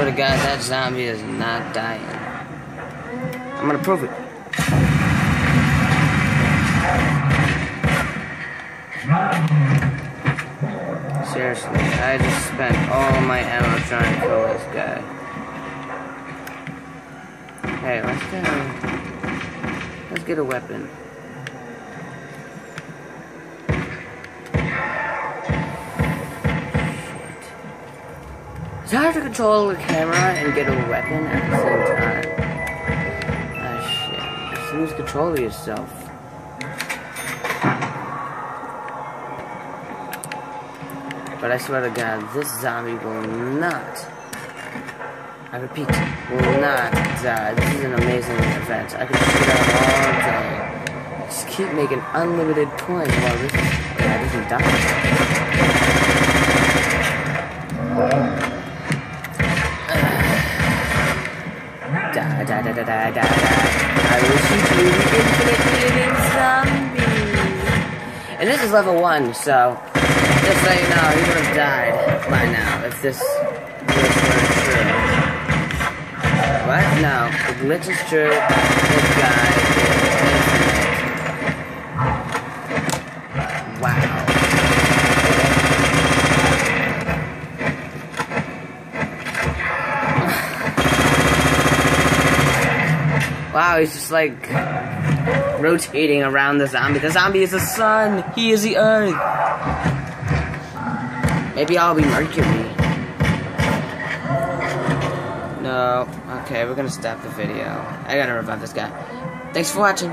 swear to God, that zombie is not dying. I'm gonna prove it. Seriously, I just spent all my ammo trying to kill this guy. Hey, let's go. Let's get a weapon. It's hard to control the camera and get a weapon at the same time. Ah, shit. Just lose control of yourself. But I swear to God, this zombie will not, I repeat, will not die. This is an amazing event. I can keep it out all day. Just keep making unlimited coins while this guy doesn't die. Da da da da da da. I will shoot you infinite living zombie. And this is level one, so just so you know, he would have died by now if this glitch were true. What? No, the glitch is true. This guy is Wow, he's just like rotating around the zombie. The zombie is the sun. He is the earth. Maybe I'll be Mercury. No. Okay, we're gonna stop the video. I gotta revive this guy. Thanks for watching.